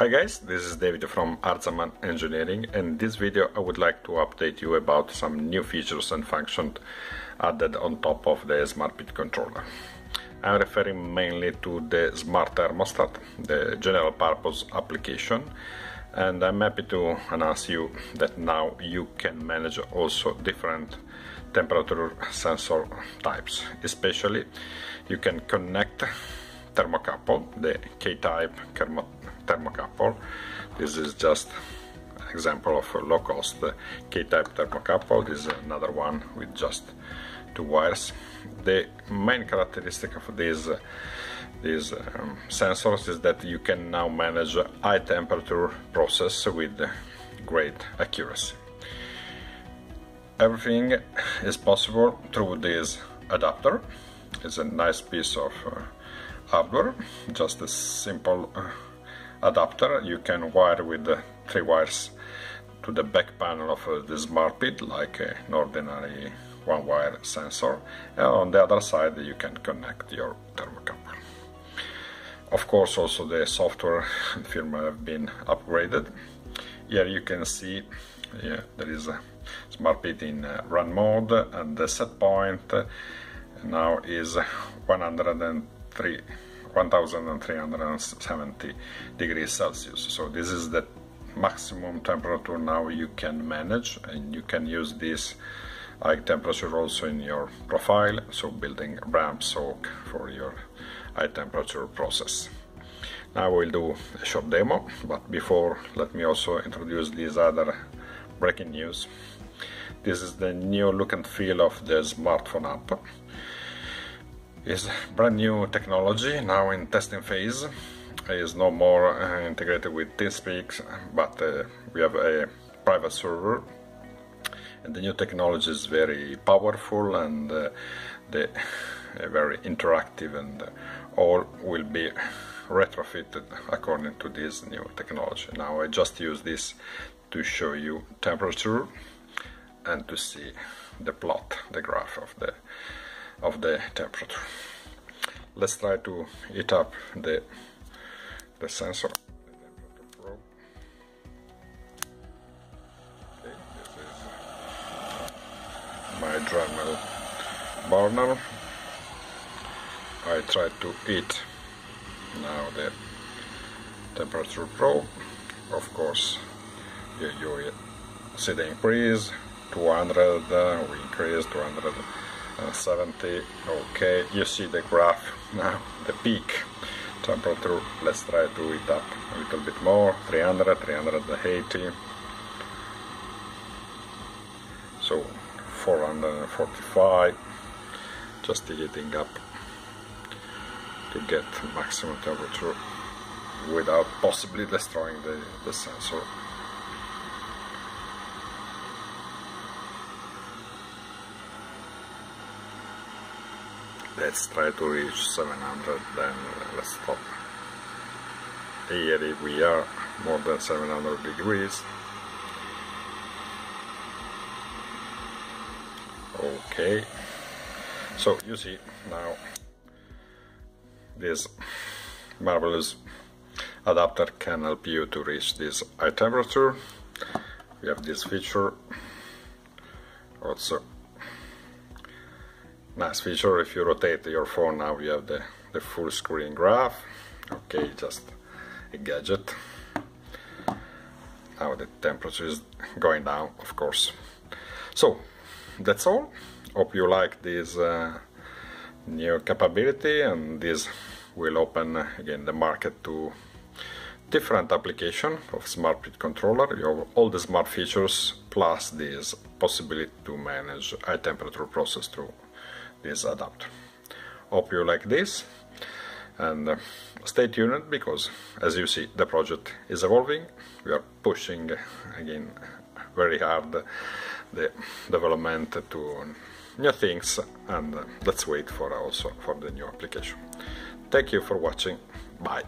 Hi guys, this is David from Arzaman Engineering and in this video I would like to update you about some new features and functions added on top of the SmartPID controller. I'm referring mainly to the Smart Thermostat, the general purpose application and I'm happy to announce you that now you can manage also different temperature sensor types especially you can connect thermocouple the K-type thermocouple this is just an example of a low-cost K-type thermocouple this is another one with just two wires the main characteristic of this these um, sensors is that you can now manage high temperature process with great accuracy. Everything is possible through this adapter. It's a nice piece of uh, hardware, just a simple uh, adapter. You can wire with uh, three wires to the back panel of uh, the SmartPID like an ordinary one wire sensor and on the other side you can connect your thermocouple. Of course also the software and firmware have been upgraded. Here you can see yeah, there is a SmartPID in uh, run mode and the set point uh, now is 103 1370 degrees Celsius. So this is the maximum temperature now you can manage and you can use this high temperature also in your profile, so building ramp soak for your high temperature process. Now we'll do a short demo, but before let me also introduce these other breaking news. This is the new look and feel of the smartphone app. It's brand new technology now in testing phase. Is no more uh, integrated with ThingSpeak, but uh, we have a private server and the new technology is very powerful and uh, the, uh, very interactive and all will be retrofitted according to this new technology. Now I just use this to show you temperature and to see the plot, the graph of the of the temperature. Let's try to heat up the the sensor. my Dremel burner I try to eat now the temperature probe of course you, you see the increase 200 uh, we increase 270 okay you see the graph now the peak. Temperature let's try to heat up a little bit more 300 380 so 445 just heating up to get maximum temperature without possibly destroying the, the sensor let's try to reach 700 then let's stop. Here we are more than 700 degrees. Okay. So you see now this marvelous adapter can help you to reach this high temperature. We have this feature also nice feature. If you rotate your phone now you have the, the full screen graph. Okay just a gadget. Now the temperature is going down of course. So that's all. Hope you like this uh, new capability and this will open uh, again the market to different application of SmartPID controller. You have all the smart features plus this possibility to manage high temperature process through this adapter hope you like this and uh, stay tuned because as you see the project is evolving we are pushing again very hard the development to new things and let's wait for also for the new application. Thank you for watching. Bye.